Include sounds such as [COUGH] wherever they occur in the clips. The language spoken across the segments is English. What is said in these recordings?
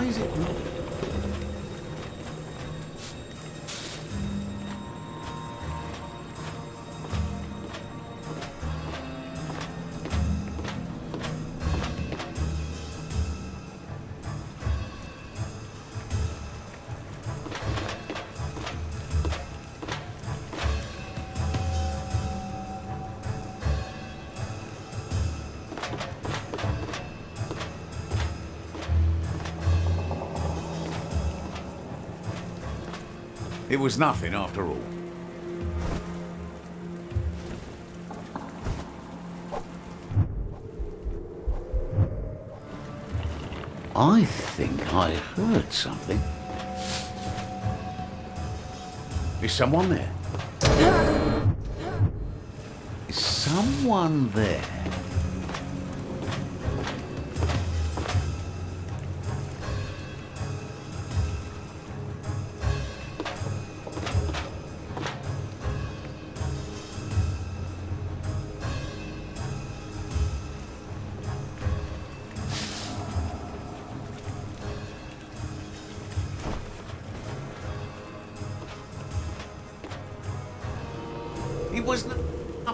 Why is it not? It was nothing after all. I think I heard something. Is someone there? Is someone there?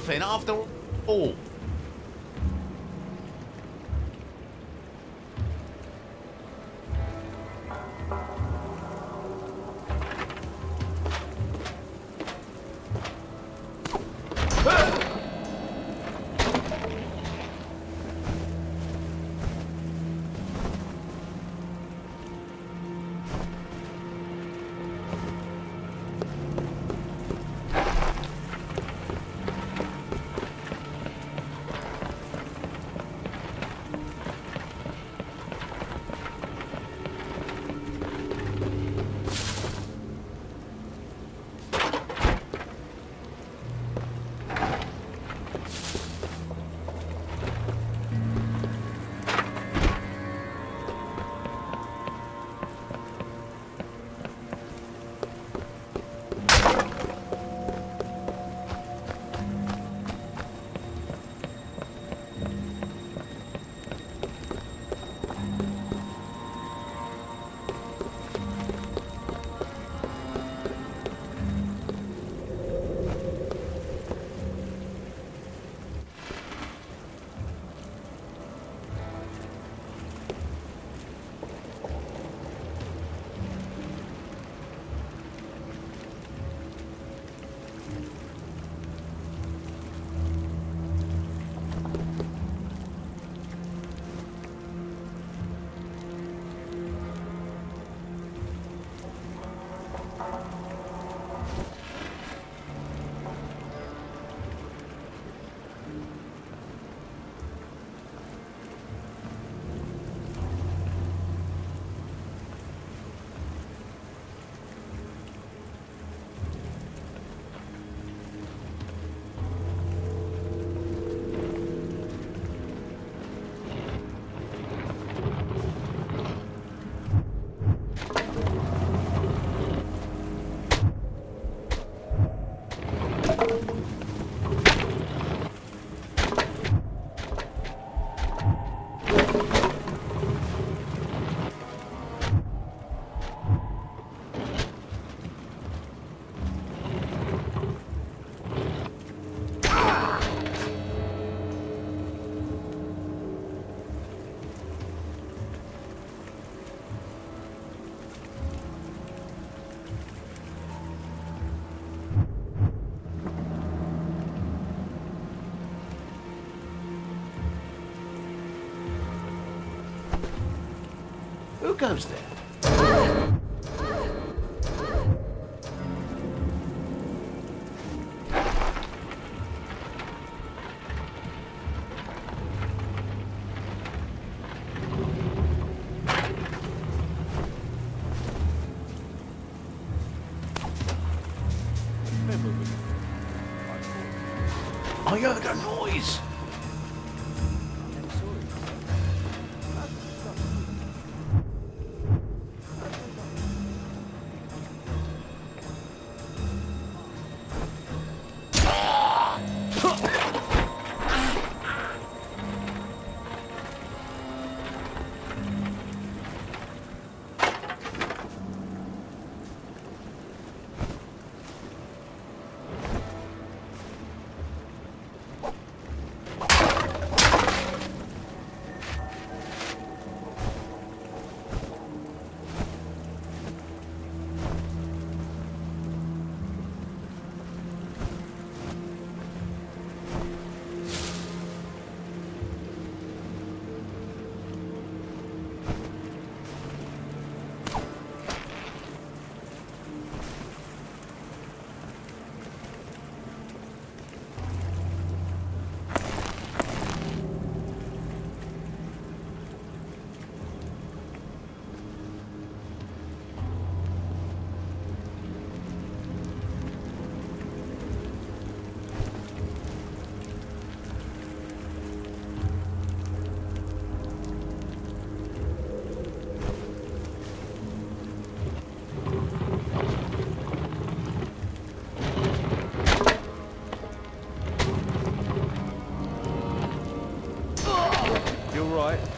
Nothing after all. Goes there? I right.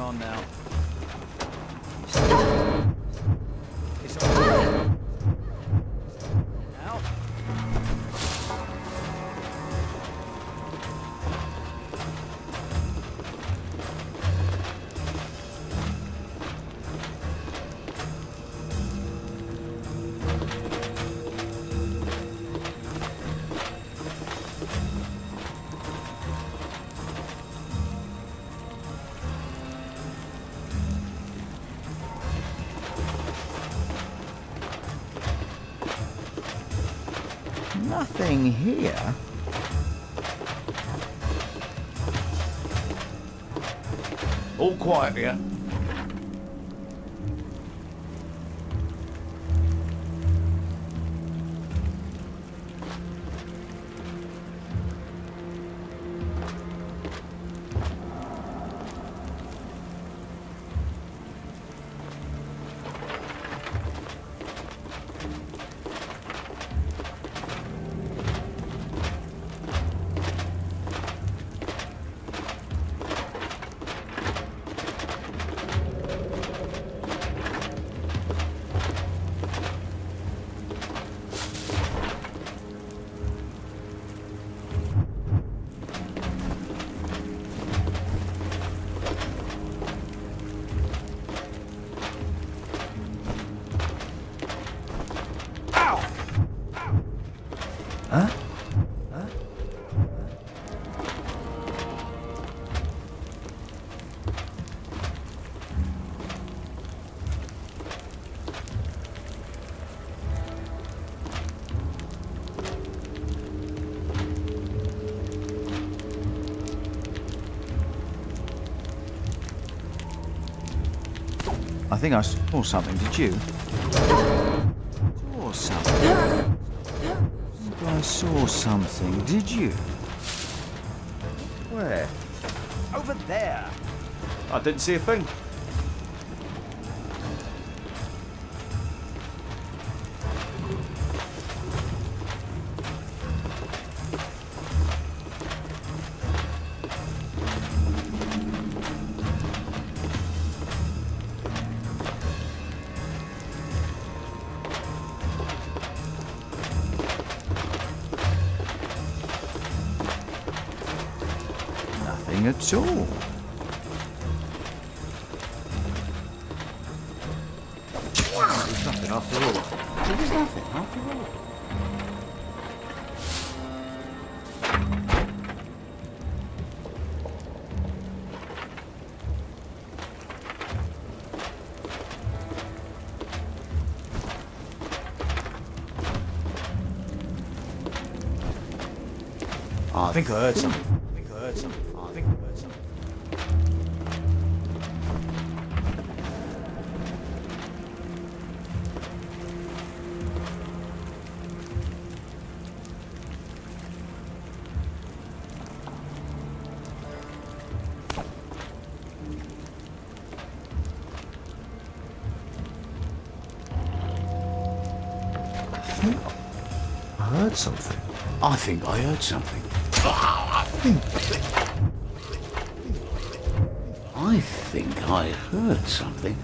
On now. Nothing here. All quiet here. Huh? I think I saw something, did you? [GASPS] Saw something. I saw something, did you? Where? Over there. I didn't see a thing. There's nothing. There was nothing all. Ah, I think I heard something. Heard something. I think I heard something. I think I heard something.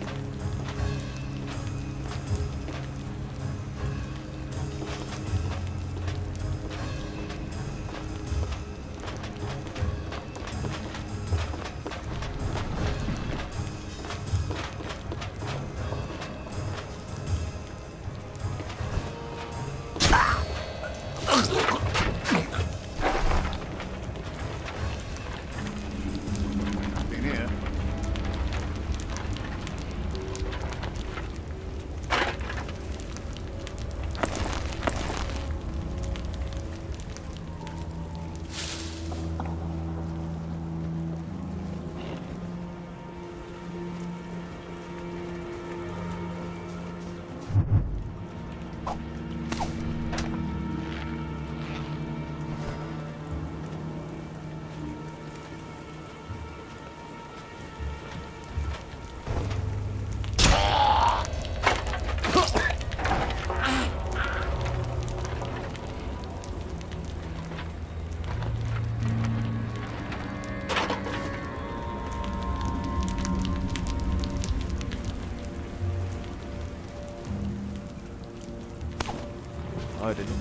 I did.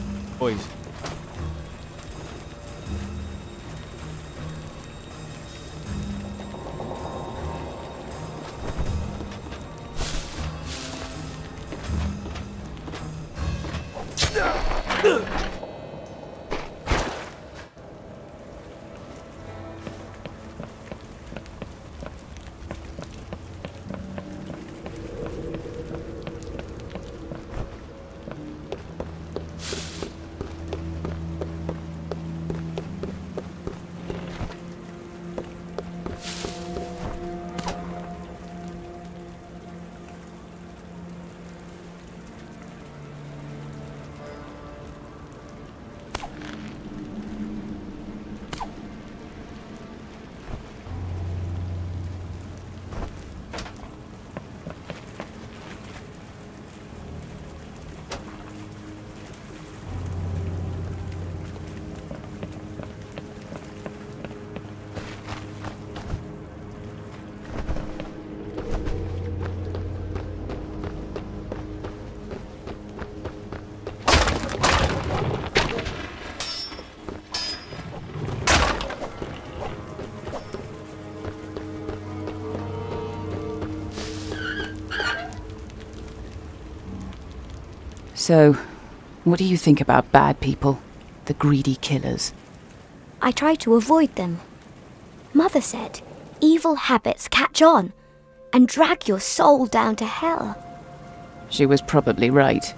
So, what do you think about bad people? The greedy killers? I try to avoid them. Mother said, evil habits catch on and drag your soul down to hell. She was probably right.